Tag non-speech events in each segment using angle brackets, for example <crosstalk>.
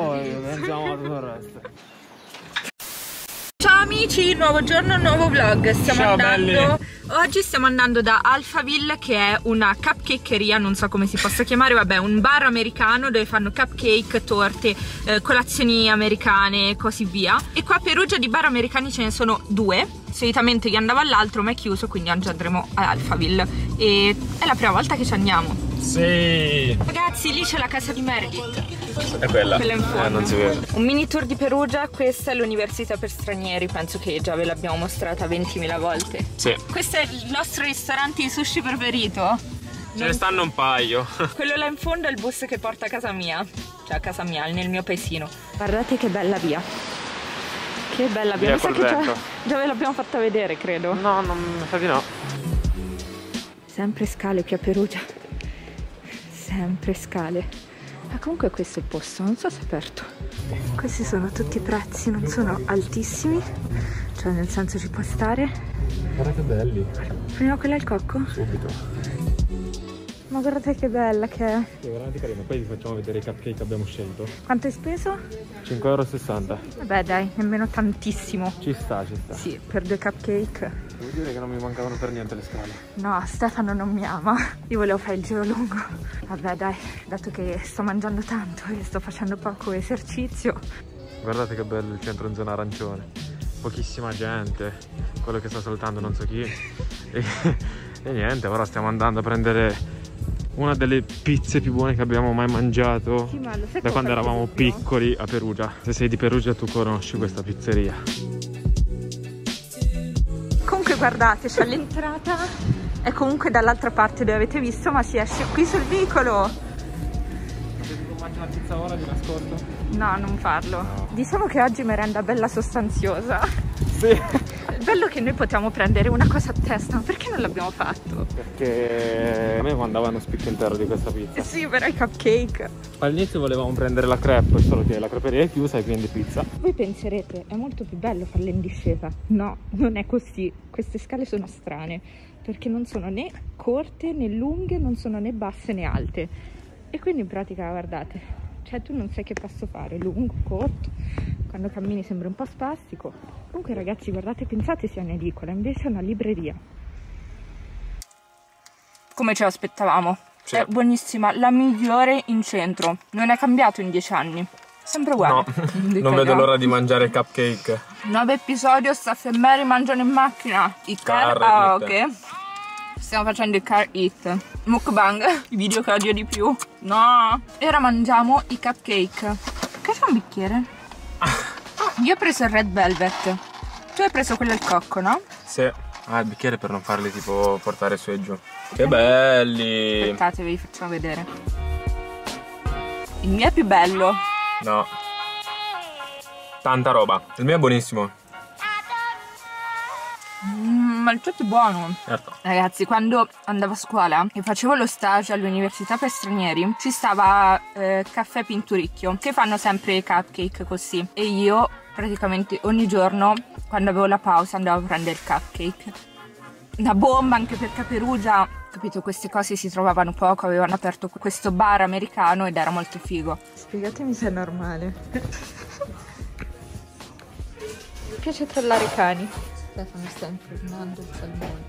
poi pensiamo a tutto il resto. Ciao amici, nuovo giorno, nuovo vlog. Stiamo Ciao, andando. belli. Oggi stiamo andando da Alphaville, che è una cupcakeria, non so come si possa chiamare, vabbè, un bar americano dove fanno cupcake, torte, eh, colazioni americane e così via. E qua a Perugia di bar americani ce ne sono due. Solitamente io andavo all'altro, ma è chiuso, quindi oggi andremo ad Alphaville. E è la prima volta che ci andiamo. Sì, Ragazzi, lì c'è la casa di Meredith. È quella. Quella in fondo. Eh, non si vede. Un mini tour di Perugia, questa è l'università per stranieri, penso che già ve l'abbiamo mostrata 20.000 volte. Sì. Questo è il nostro ristorante di sushi preferito. Ce ne stanno un paio. <laughs> Quello là in fondo è il bus che porta a casa mia, cioè a casa mia, nel mio paesino. Guardate che bella via. Che bella via, Via mi sa che già, <laughs> già ve l'abbiamo fatta vedere, credo. No, non mi sa di no. Sempre scale qui a Perugia. Sempre scale. Ma comunque questo è il posto, non so se è aperto. Questi sono tutti i prezzi, non sono altissimi. Cioè nel senso ci può stare. Guarda che belli. Prendiamo quella al cocco? Subito. Ma guardate che bella che è. Sì, veramente carino. Poi vi facciamo vedere i cupcake che abbiamo scelto. Quanto hai speso? 5,60 euro. Vabbè dai, nemmeno tantissimo. Ci sta, ci sta. Sì, per due cupcake. Devo dire che non mi mancavano per niente le scale. No, Stefano non mi ama. Io volevo fare il giro lungo. Vabbè dai, dato che sto mangiando tanto e sto facendo poco esercizio. Guardate che bello il centro in zona arancione. Pochissima gente. Quello che sta salutando non so chi. E, <laughs> e niente, ora stiamo andando a prendere una delle pizze più buone che abbiamo mai mangiato. Sì, ma da quando eravamo piccoli a Perugia. Se sei di Perugia tu conosci questa pizzeria. Guardate, c'è l'entrata. È comunque dall'altra parte dove avete visto, ma si esce qui sul vicolo. Una pizza ora di nascosto? No, non farlo. No. Diciamo che oggi merenda bella sostanziosa. Sì. È bello che noi possiamo prendere una cosa a testa, ma perché non l'abbiamo fatto? Perché a me mandavano spicco intero di questa pizza. Sì, però i cupcake. All'inizio volevamo prendere la crepe, solo che la creperia è chiusa e quindi pizza. Voi penserete, è molto più bello farle in discesa. No, non è così. Queste scale sono strane, perché non sono né corte né lunghe, non sono né basse né alte. E quindi in pratica, guardate, cioè tu non sai che passo fare, lungo, corto, quando cammini sembra un po' spastico. Comunque ragazzi, guardate, pensate sia un'edicola, invece è una libreria. Come ce l'aspettavamo? Sì. È buonissima, la migliore in centro. Non è cambiato in dieci anni. Sempre uguale. <laughs> <laughs> non vedo l'ora di mangiare cupcake. Nuovo episodio, Staff e Mary mangiano in macchina. I car, Car ah, eat. ok. Stiamo facendo il car eat. Mukbang, i video che odio di più. No. E ora mangiamo i cupcake. Che c'è un bicchiere? <laughs> Io ho preso il red velvet. Tu hai preso quello al cocco, no? Sì. Ah, il bicchiere per non farli tipo portare su e giù. Che belli! Aspettate, ve li facciamo vedere. Il mio è più bello. No. Tanta roba. Il mio è buonissimo. Ma il tuo è buono. Certo. Ragazzi, quando andavo a scuola e facevo lo stage all'università per stranieri, ci stava eh, Caffè Pinturicchio, che fanno sempre i cupcake così. E io praticamente ogni giorno, quando avevo la pausa, andavo a prendere il cupcake. Una bomba anche perché a Perugia, capito, queste cose si trovavano poco, avevano aperto questo bar americano ed era molto figo. Spiegatemi se è normale. Mi piace trollare i cani. Stefano sta infernando il salmone.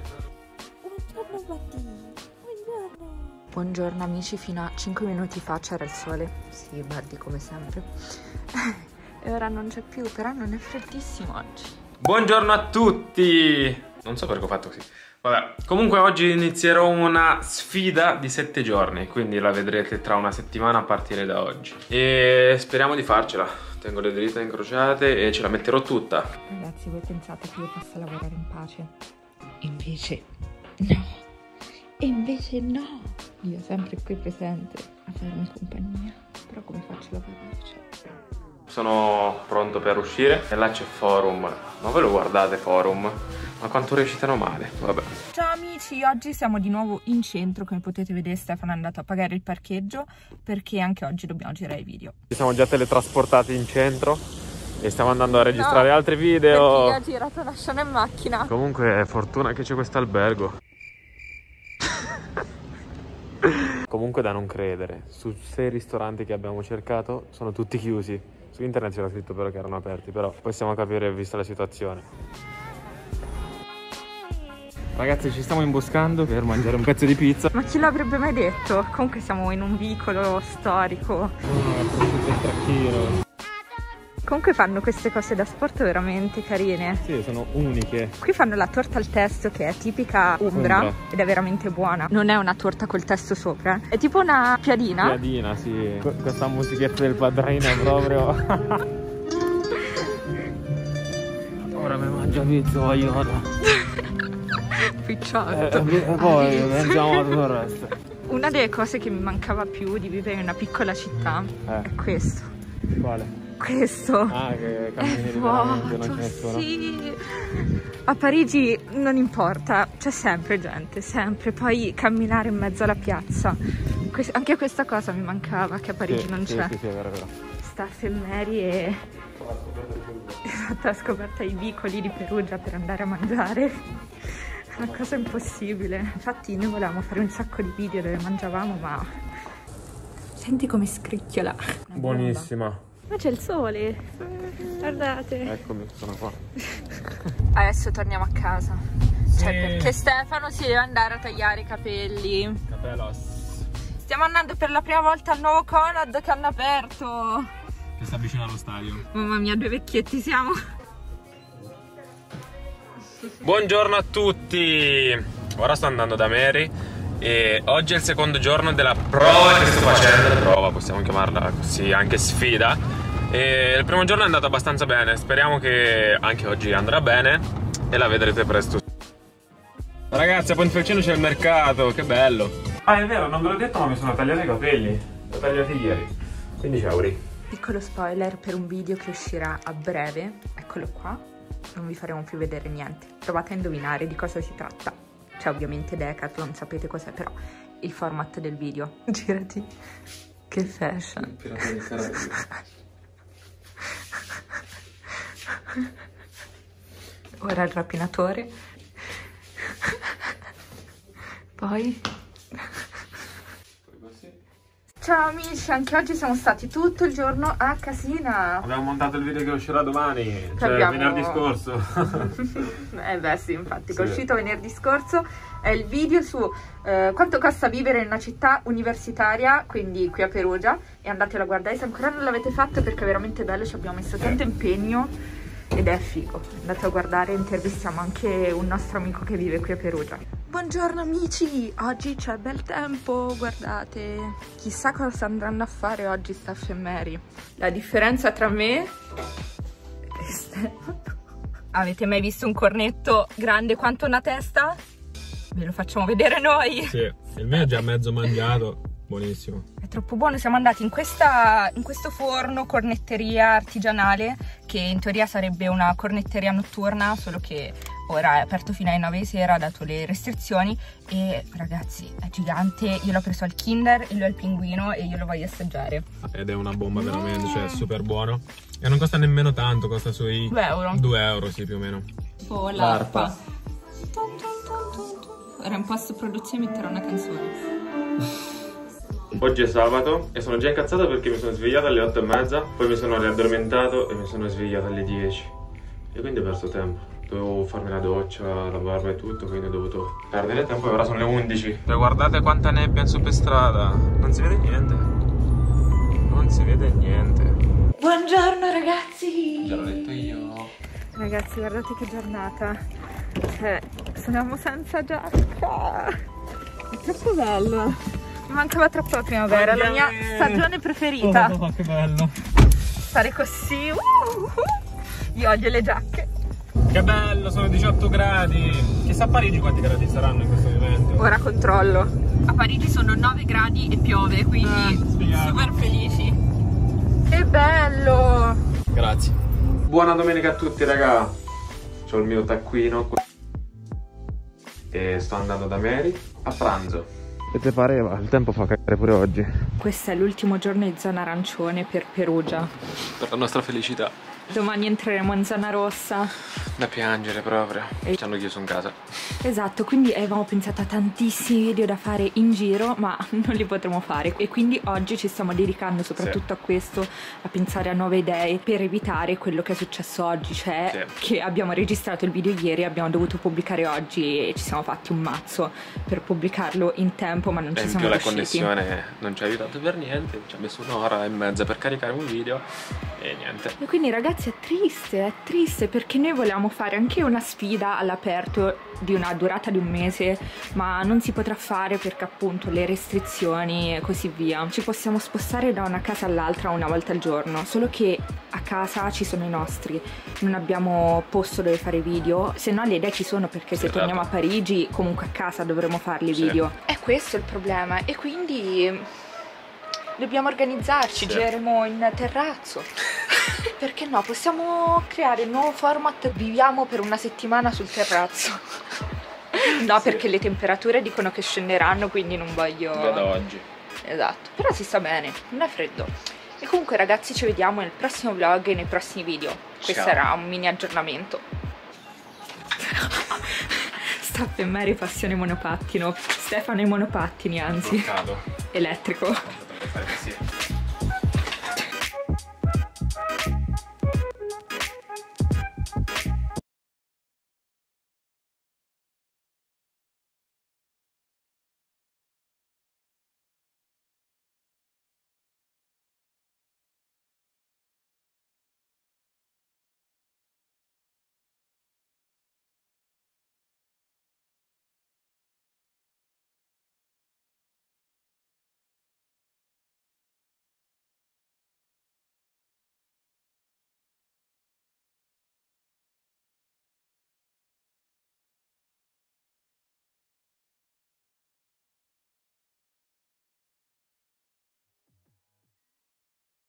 Buongiorno amici, fino a 5 minuti fa c'era il sole. Sì, Buddy come sempre. <laughs> e ora non c'è più, però non è freddissimo oggi. Buongiorno a tutti! Non so perché ho fatto così. Vabbè, comunque oggi inizierò una sfida di 7 giorni, quindi la vedrete tra una settimana a partire da oggi. E speriamo di farcela. Tengo le dita incrociate e ce la metterò tutta. Ragazzi, voi pensate che io possa lavorare in pace? Invece no. E invece no. Io sempre qui presente a farmi compagnia. Però come faccio a lavorare? Cioè, Sono pronto per uscire e là c'è forum. Ma voi lo guardate forum? Ma quanto recitano male? Vabbè. Ciao amici, oggi siamo di nuovo in centro, come potete vedere Stefano è andato a pagare il parcheggio perché anche oggi dobbiamo girare i video. Ci siamo già teletrasportati in centro e stiamo andando a registrare No, altri Perché video. io ho girato la scena in macchina. Comunque è fortuna che c'è questo albergo. <laughs> comunque da non credere. Su sei ristoranti che abbiamo cercato sono tutti chiusi. Su internet c'era scritto però che erano aperti, però possiamo capire vista la situazione. Ragazzi ci stiamo imboscando per mangiare un pezzo di pizza. Ma chi l'avrebbe mai detto? Comunque siamo in un vicolo storico. Oh. Comunque fanno queste cose da sport veramente carine. Sì, sono uniche. Qui fanno la torta al testo che è tipica umbra, Umbra. ed è veramente buona. Non è una torta col testo sopra, è tipo una piadina. Piadina, sì. Qu- Questa musichetta del padrino proprio. <laughs> Ora mi mangio pizza, voglio. Picciotto. e poi pensiamo a tutto il resto. Una delle cose che mi mancava più di vivere in una piccola città Eh. è questo. Quale? Questo. Ah, che È cammini liberamente, non vuoto, c'è nessuno. sì. A Parigi non importa, c'è sempre gente, sempre. Poi camminare in mezzo alla piazza. Que- anche questa cosa mi mancava, che a Parigi Sì, non c'è. Sì, sì, è vero, è vero. Staffe Mary e <laughs> esatto, la scoperta i vicoli di Perugia per andare a mangiare. Una cosa impossibile. Infatti noi volevamo fare un sacco di video dove mangiavamo, ma senti come scricchiola. Buonissima. ma c'è il sole. Guardate. Eccomi, sono qua. <laughs> Adesso torniamo a casa. Sì. Cioè, perché Stefano si deve andare a tagliare i capelli. Capelos. Stiamo andando per la prima volta al nuovo Conad che hanno aperto. Che sta vicino allo stadio. Mamma mia, due vecchietti siamo. Buongiorno a tutti. Ora sto andando da Mary e oggi è il secondo giorno della prova che sto facendo. Prova, possiamo chiamarla così, anche sfida. E il primo giorno è andato abbastanza bene. Speriamo che anche oggi andrà bene e la vedrete presto. Ragazzi, a Pontefelcino c'è il mercato, che bello. Ah, è vero, non ve l'ho detto, ma mi sono tagliato i capelli. Li ho tagliati ieri. 15 euro. Piccolo spoiler per un video che uscirà a breve. Eccolo qua. Non vi faremo più vedere niente. Provate a indovinare di cosa si tratta. C'è ovviamente Decathlon, sapete cos'è, però il format del video. <laughs> Girati. Che fashion. <laughs> Ora il rapinatore. Poi. Ciao amici, anche oggi siamo stati tutto il giorno a Casina. Abbiamo montato il video che uscirà domani, cioè abbiamo- venerdì scorso. <laughs> eh beh sì, infatti, che è Sì. uscito venerdì scorso è il video su eh, quanto costa vivere in una città universitaria, quindi qui a Perugia, e andatelo a guardare se ancora non l'avete fatto perché è veramente bello, ci abbiamo messo tanto impegno ed è figo. Andate a guardare, intervistiamo anche un nostro amico che vive qui a Perugia. Buongiorno amici, oggi c'è bel tempo, guardate. Chissà cosa andranno a fare oggi Staff e Mary. La differenza tra me e Stefano. Avete mai visto un cornetto grande quanto una testa? Ve lo facciamo vedere noi. Sì, il mio è già mezzo mangiato, buonissimo. È troppo buono, siamo andati in, questa, in questo forno cornetteria artigianale che in teoria sarebbe una cornetteria notturna, solo che ora è aperto fino alle 9 di sera dato le restrizioni e ragazzi è gigante, io l'ho preso al Kinder e lui al pinguino e io lo voglio assaggiare. Ed è una bomba veramente, cioè è super buono. E non costa nemmeno tanto, costa sui 2 euro. 2 euro, sì, più o meno. Tipo L'arpa. l'arpa. Ora in post produzione metterò una canzone. <laughs> Oggi è sabato e sono già incazzato perché mi sono svegliato alle 8 e mezza, poi mi sono riaddormentato e mi sono svegliato alle 10. E quindi ho perso tempo. Dovevo farmi la doccia, lavarmi e tutto, quindi ho dovuto perdere tempo e ora sono le 11. E guardate quanta nebbia in su per strada. Non si vede niente. Non si vede niente. Buongiorno ragazzi! Già l'ho detto io. Ragazzi, guardate che giornata. Cioè, suoniamo senza giacca. È troppo bello. Mi mancava troppo la primavera, la mia stagione preferita. Oh, che bello. Stare così. uh, uh. Io odio le giacche. Che bello, sono 18 gradi. Chissà a Parigi quanti gradi saranno in questo momento. Ora controllo. A Parigi sono 9 gradi e piove, quindi spiegato. super felici. Che bello! Grazie. Buona domenica a tutti, raga. C'ho il mio taccuino e sto andando da Mary a pranzo. Che te pareva? Il tempo fa cagare pure oggi. Questo è l'ultimo giorno in zona arancione per Perugia. Per la nostra felicità. Domani entreremo in zona rossa. Da piangere proprio. E- Ci hanno chiuso in casa. Esatto, quindi avevamo pensato a tantissimi video da fare in giro, ma <laughs> non li potremo fare. E quindi oggi ci stiamo dedicando soprattutto a questo, a pensare a nuove idee per evitare quello che è successo oggi, cioè Sì. che abbiamo registrato il video ieri, abbiamo dovuto pubblicare oggi e ci siamo fatti un mazzo per pubblicarlo in tempo, ma non E ci siamo più la riusciti. connessione non ci ha aiutato per niente. Ci ha messo un'ora e mezza per caricare un video e niente. E quindi ragazzi è triste, è triste perché noi volevamo fare anche una sfida all'aperto di una durata di un mese, ma non si potrà fare perché appunto le restrizioni e così via. Ci possiamo spostare da una casa all'altra una volta al giorno, solo che a casa ci sono i nostri, non abbiamo posto dove fare video, se no le idee ci sono perché se Esatto. torniamo a Parigi comunque a casa dovremo farli Sì. video. È questo il problema e quindi dobbiamo organizzarci, Sì. gireremo in terrazzo. <laughs> <laughs> Perché no? Possiamo creare il nuovo format Viviamo per una settimana sul terrazzo. <laughs> No, Sì. perché le temperature dicono che scenderanno, quindi non voglio. Da oggi. Esatto. Però si sta bene, non è freddo. E comunque ragazzi ci vediamo nel prossimo vlog e nei prossimi video. Questo Ciao. sarà un mini aggiornamento. <laughs> Staff e Mary passione monopattino. Stefano i monopattini, anzi. Bloccato. Elettrico. Dovrei fare così.